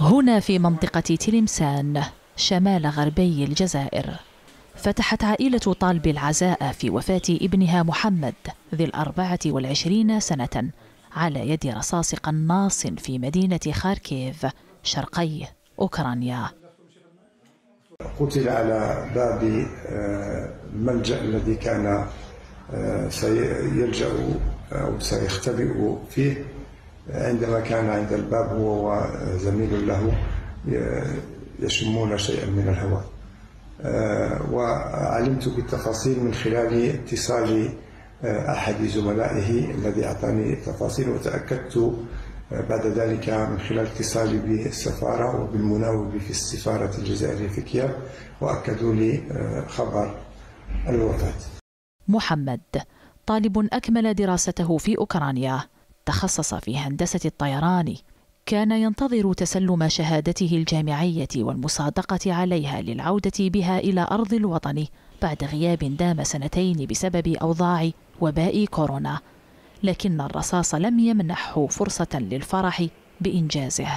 هنا في منطقة تلمسان شمال غربي الجزائر. فتحت عائلة طالب العزاء في وفاة ابنها محمد ذي الأربعة والعشرين سنة على يد رصاص قناص في مدينة خاركيف شرقي أوكرانيا. قتل على باب الملجأ الذي كان سيلجأ أو سيختبئ فيه. عندما كان عند الباب هو وزميل له يشمون شيئا من الهواء. وعلمت بالتفاصيل من خلال اتصال أحد زملائه الذي أعطاني التفاصيل وتأكدت بعد ذلك من خلال اتصالي بالسفارة وبالمناوب في السفارة الجزائرية في كييف وأكدوا لي خبر الوفاة. محمد طالب أكمل دراسته في أوكرانيا. تخصص في هندسة الطيران كان ينتظر تسلم شهادته الجامعية والمصادقة عليها للعودة بها إلى أرض الوطن بعد غياب دام سنتين بسبب أوضاع وباء كورونا لكن الرصاص لم يمنحه فرصة للفرح بإنجازه.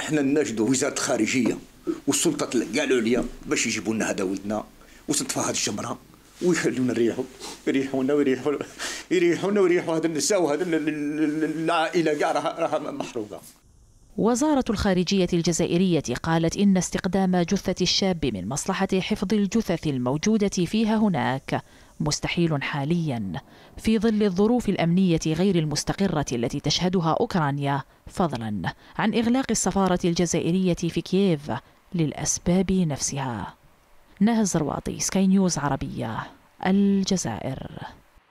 إحنا نجدوا وزارة الخارجية والسلطة العليا باش يجيبوا لنا هذا ولدنا وتطفى هذه الجمرة ويخلونا نريحوا يريحونا ويريحوا يريحونا ويريحوا هذا النساء وهذا العائلة كاع راها محروقة. وزارة الخارجية الجزائرية قالت إن استقدام جثة الشاب من مصلحة حفظ الجثث الموجودة فيها هناك مستحيل حاليا في ظل الظروف الأمنية غير المستقرة التي تشهدها أوكرانيا فضلا عن إغلاق السفارة الجزائرية في كييف للأسباب نفسها. نهز رواطي سكاي نيوز عربية الجزائر.